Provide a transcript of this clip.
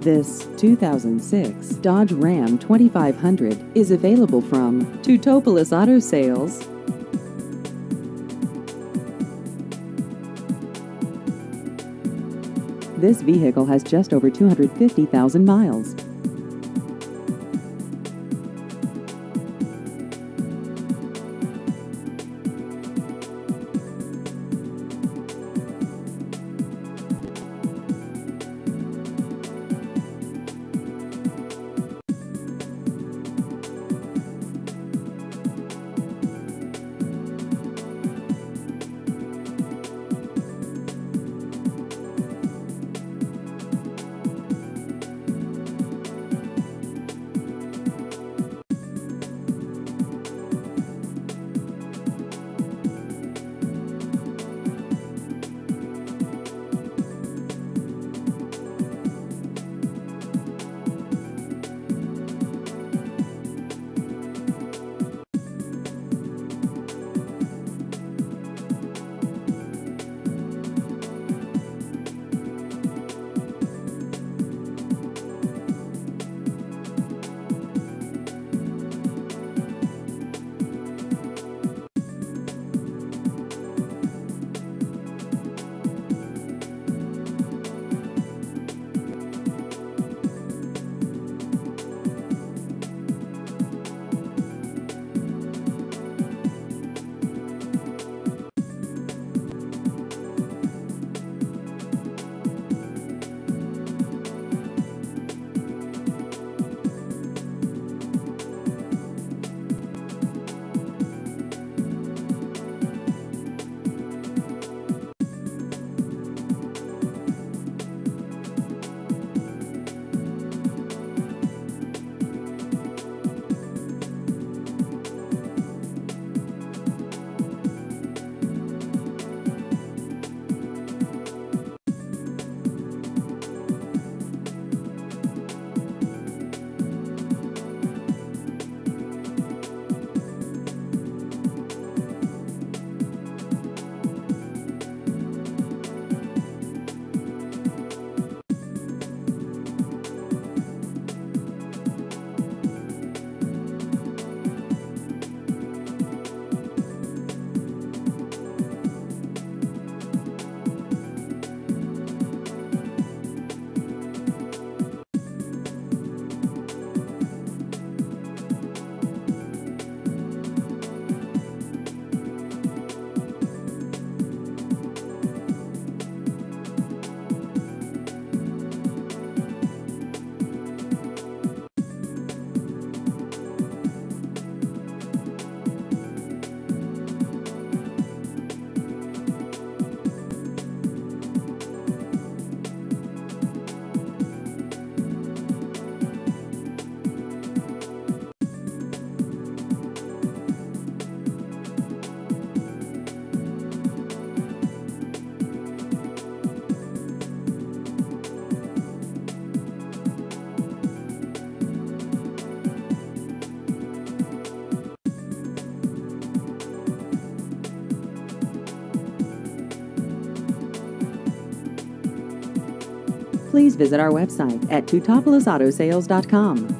This 2006 Dodge Ram 2500 is available from Teutopolis Auto Sales. This vehicle has just over 250,000 miles. Please visit our website at teutopolisautosales.com.